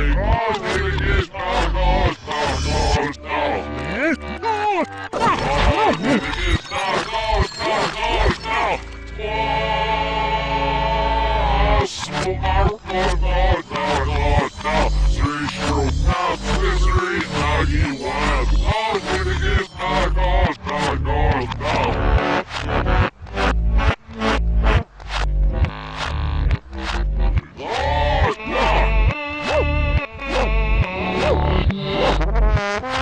Hey, Yeah.